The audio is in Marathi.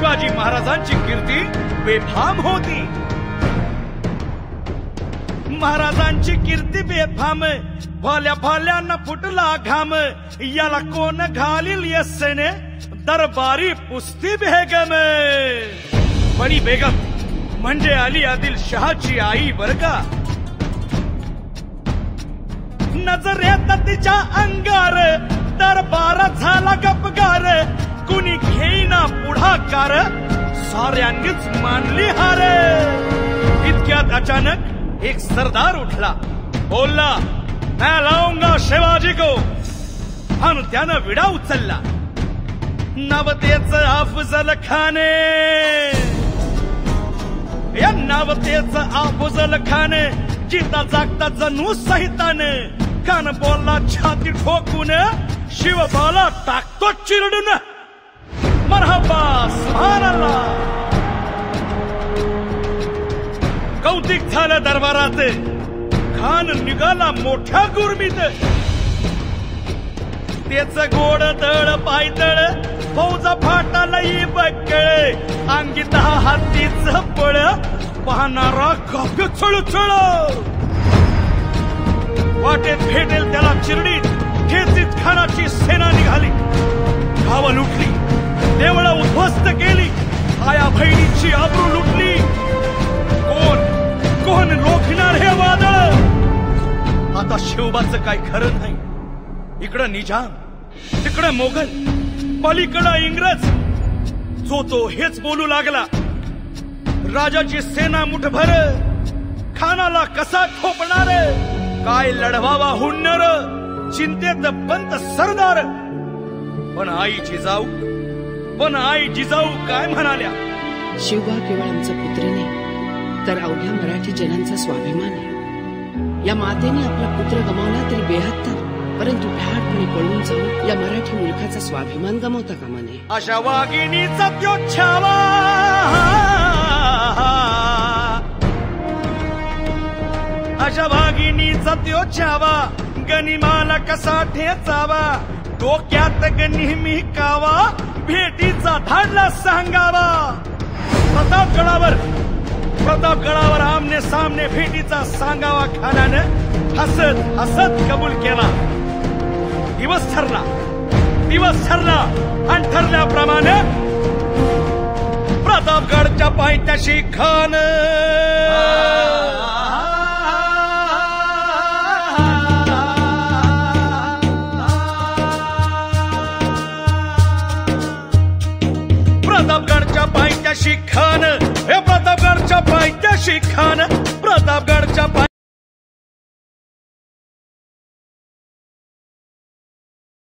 शिवाजी महाराजांची कीर्ती बेफाम होती. महाराजांची कीर्ती बेफाम भाल्या भाल्यानं फुटला घाम याला कोण घालील यस्सेने दरबारी पुस्ती बेगम. बडी बेगम म्हणजे अली आदिल शहाची आई बर का नजरेत तिच्या अंगार दरबार झाला गपगार हाकार साऱ्यांनीच मानली हारे. इतक्यात अचानक एक सरदार उठला. बोलला मैं लाऊंगा शिवाजी को आणि त्यानं विडा उचलला. नवतेच अफजल खाने. या नवतेच अफजल खाने जिता जागता जणू सहिताने. कान बोलला छाती ठोकून शिवबाला टाकतो चिरडून. मरहबा सुभानअल्लाह कौतिक झालं दरबाराचे. खान निघाला मोठ्या गुरमीत. त्याच गोड तळ पायतळ फौजा फाटालाही बक्कळ. अंगी दहा हातीच पळ पाहणारा काव्य चळचळ वाटेत भेटेल त्याला चिरडीत. खेचीत खानाची सेना निघाली. आता शिवबाचं काय खरं नाही. इकडं निजाम तिकडं मोगल पलीकडं इंग्रज. जो तो हेच बोलू लागला राजाची सेना मुठभर खानाला कसा ठोपणार काय लढवावा हुन्नर चिंतेत पंत सरदार. पण आई जिजाऊ पण आई जिजाऊ काय म्हणाल्या? शिवबा केवळ आमचा पुत्र नाही तर अवघ्या मराठी जनांचा स्वाभिमान आहे. या मातेने आपला पुत्र गमावला तरी बेहत्तर परंतु भ्याडपणे पळून जाऊन या मराठी मुलखाचा स्वाभिमान गमावता कामा नये. अशा वाघिणीचा त्यो अशा वाघिणीचा त्यो छावा. गनिमाला कसा ठेचावा? डोक्यात नेहमी कावा? भेटीचा धाडला सांगावा. प्रतापगडावर प्रतापगडावर आमने सामने भेटीचा सांगावा खानानं हसत हसत कबूल केला. दिवस ठरला. दिवस ठरला. आणि ठरल्याप्रमाणे प्रतापगडच्या पायथ्याशी खान. she kinda